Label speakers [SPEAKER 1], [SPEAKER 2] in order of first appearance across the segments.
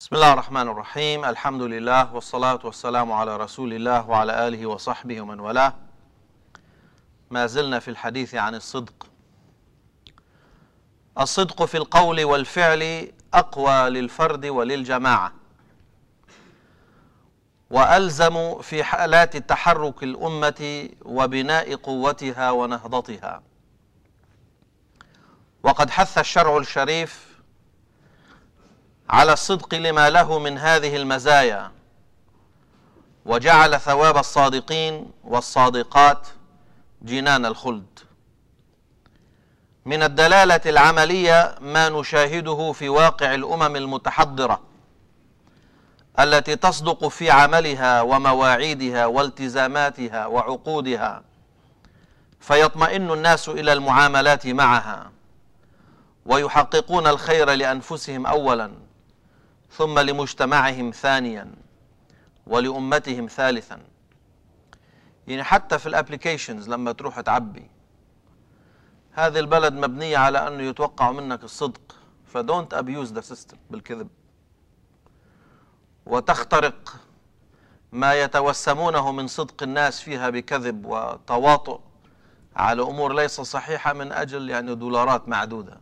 [SPEAKER 1] بسم الله الرحمن الرحيم. الحمد لله والصلاة والسلام على رسول الله وعلى آله وصحبه ومن والاه. ما زلنا في الحديث عن الصدق. الصدق في القول والفعل أقوى للفرد وللجماعة. وألزم في حالات تحرك الأمة وبناء قوتها ونهضتها. وقد حث الشرع الشريف على الصدق لما له من هذه المزايا. وجعل ثواب الصادقين والصادقات جنان الخلد. من الدلالة العملية ما نشاهده في واقع الأمم المتحضرة التي تصدق في عملها ومواعيدها والتزاماتها وعقودها فيطمئن الناس إلى المعاملات معها ويحققون الخير لأنفسهم اولا. ثم لمجتمعهم ثانيا ولأمتهم ثالثا. يعني حتى في ال applications لما تروح تعبي هذه البلد مبنية على أنه يتوقعوا منك الصدق ف don't abuse the system بالكذب. وتخترق ما يتوسمونه من صدق الناس فيها بكذب وتواطؤ على أمور ليس صحيحة من أجل يعني دولارات معدودة.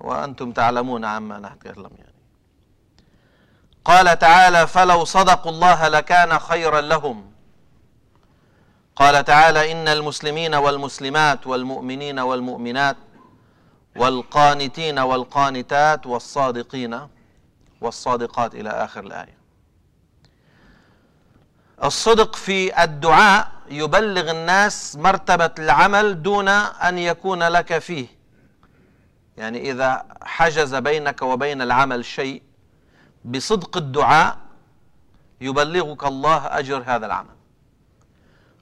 [SPEAKER 1] وأنتم تعلمون عما نتكلم يعني. قال تعالى فلو صدقوا الله لكان خيرا لهم. قال تعالى إن المسلمين والمسلمات والمؤمنين والمؤمنات والقانتين والقانتات والصادقين والصادقات إلى آخر الآية. الصدق في الدعاء يبلغ الناس مرتبة العمل دون أن يكون لك فيه. يعني إذا حجز بينك وبين العمل شيء بصدق الدعاء يبلغك الله أجر هذا العمل.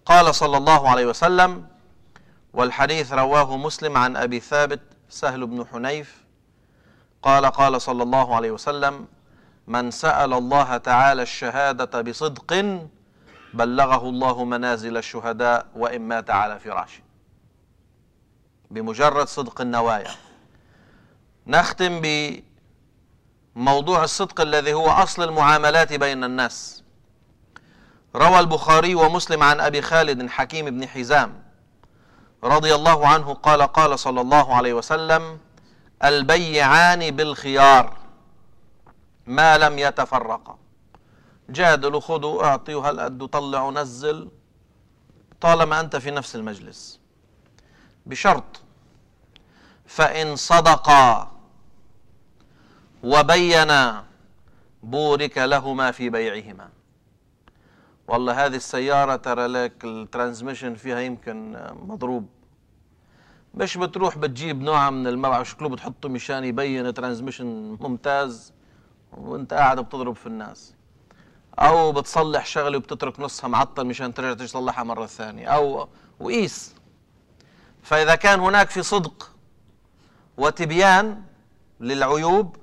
[SPEAKER 1] قال صلى الله عليه وسلم والحديث رواه مسلم عن أبي ثابت سهل بن حنيف. قال قال صلى الله عليه وسلم من سأل الله تعالى الشهادة بصدق بلغه الله منازل الشهداء وإن مات على فراشه. بمجرد صدق النوايا. نختم ب موضوع الصدق الذي هو أصل المعاملات بين الناس. روى البخاري ومسلم عن أبي خالد حكيم بن حزام رضي الله عنه قال قال صلى الله عليه وسلم البيعان بالخيار ما لم يتفرقا جادلوا خذوا اعطوا هل قد طلعوا نزل. طالما أنت في نفس المجلس. بشرط فإن صدقا وبين بورك لهما في بيعهما. والله هذه السيارة ترى لك ال transmission فيها يمكن مضروب. مش بتروح بتجيب نوع من المبع شكله بتحطه مشان يبين transmission ممتاز وانت قاعد بتضرب في الناس. أو بتصلح شغله وبتترك نصها معطل مشان ترجع تصلحها مرة ثانية. أو وقيس. فإذا كان هناك في صدق وتبيان للعيوب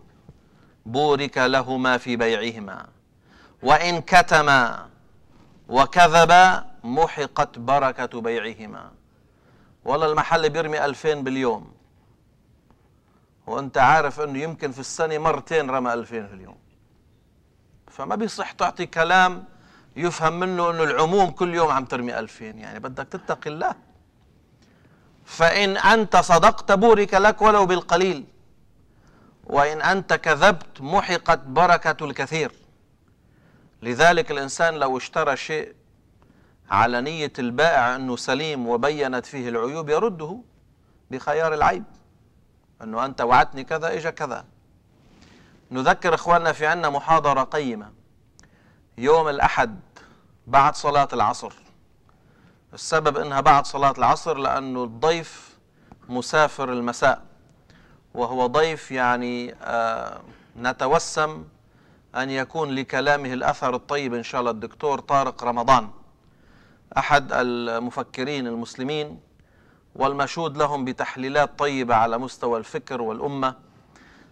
[SPEAKER 1] بورك لهما في بيعهما. وإن كتما وكذبا محقت بركة بيعهما. والله المحل بيرمي ألفين باليوم. وأنت عارف إنه يمكن في السنة مرتين رمى ألفين في اليوم. فما بيصح تعطي كلام يفهم منه إنه العموم كل يوم عم ترمي ألفين. يعني بدك تتقي الله. فإن أنت صدقت بورك لك ولو بالقليل. وإن أنت كذبت محقت بركة الكثير. لذلك الإنسان لو اشترى شيء على نية البائع أنه سليم وبينت فيه العيوب يرده بخيار العيب. أنه أنت وعدتني كذا إجا كذا. نذكر إخواننا في عنا محاضرة قيمة. يوم الأحد بعد صلاة العصر. السبب أنها بعد صلاة العصر لأنه الضيف مسافر المساء. وهو ضيف يعني آه نتوسم أن يكون لكلامه الأثر الطيب إن شاء الله. الدكتور طارق رمضان أحد المفكرين المسلمين والمشهود لهم بتحليلات طيبة على مستوى الفكر والأمة.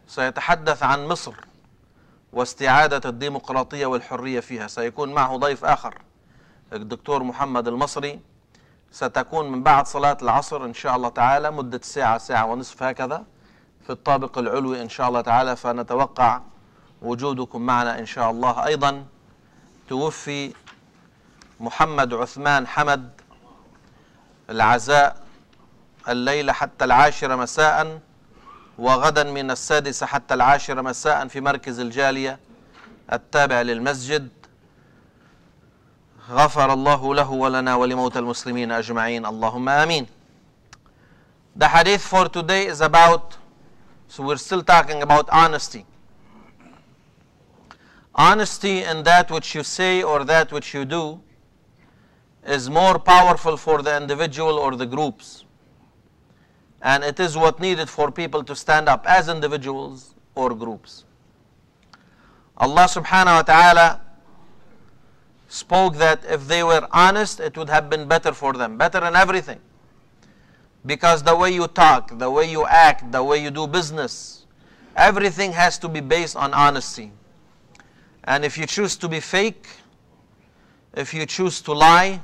[SPEAKER 1] سيتحدث عن مصر واستعادة الديمقراطية والحرية فيها. سيكون معه ضيف آخر الدكتور محمد المصري. ستكون من بعد صلاة العصر إن شاء الله تعالى مدة ساعة ساعة ونصف هكذا. في الطابق العلوي إن شاء الله تعالى فنتوقع وجودكم معنا إن شاء الله. أيضا توفي محمد عثمان حمد العزاء الليلة حتى العاشرة مساء وغدا من السادسة حتى العاشرة مساء في مركز الجالية التابع للمسجد. غفر الله له ولنا ولموتى المسلمين أجمعين. اللهم آمين. The hadith for today is about, so we're still talking about honesty. Honesty in that which you say or that which you do is more powerful for the individual or the groups. And it is what needed for people to stand up as individuals or groups. Allah subhanahu wa ta'ala spoke that if they were honest, it would have been better for them, better in everything. Because the way you talk, the way you act, the way you do business, everything has to be based on honesty. And if you choose to be fake, if you choose to lie,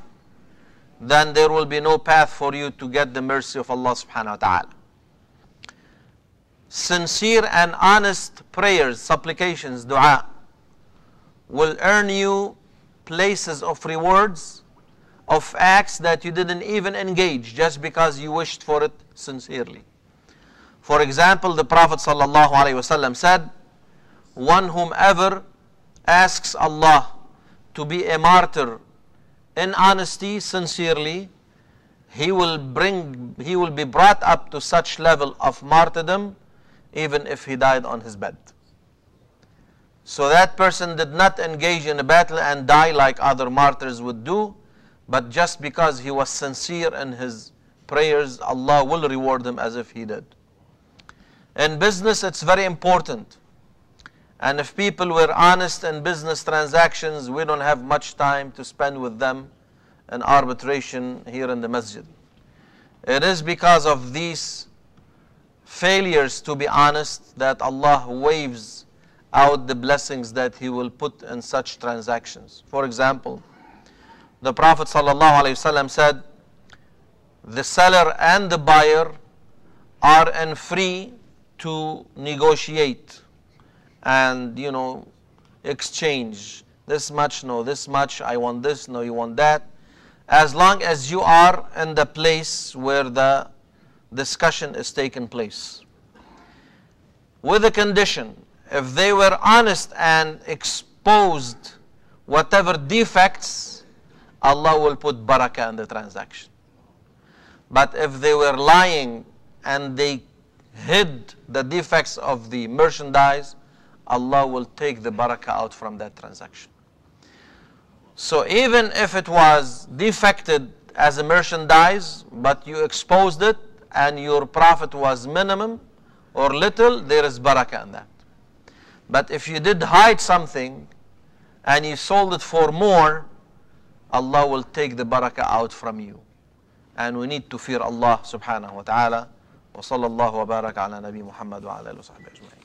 [SPEAKER 1] then there will be no path for you to get the mercy of Allah subhanahu wa ta'ala. Sincere and honest prayers, supplications, dua will earn you places of rewards of acts that you didn't even engage just because you wished for it sincerely. For example, the Prophet ﷺ said, One whomever asks Allah to be a martyr in honesty, sincerely, he will bring he will be brought up to such level of martyrdom even if he died on his bed. So that person did not engage in a battle and die like other martyrs would do, but just because he was sincere in his prayers, Allah will reward him as if he did. In business, it's very important. And if people were honest in business transactions, we don't have much time to spend with them in arbitration here in the masjid. It is because of these failures to be honest that Allah waves out the blessings that He will put in such transactions. For example, the Prophet ﷺ said, the seller and the buyer are in free to negotiate and you know exchange. This much no this much i want this no you want that. As long as you are in the place where the discussion is taking place. With a condition if they were honest and exposed whatever defects allah will put barakah in the transaction but if they were lying and they hid the defects of the merchandise Allah will take the barakah out from that transaction. So even if it was defected as a merchandise, but you exposed it and your profit was minimum or little, there is barakah in that. But if you did hide something and you sold it for more, Allah will take the barakah out from you. And we need to fear Allah subhanahu wa ta'ala. وصلى الله وبارك على نبي محمد وعلى اله وصحبه اجمعين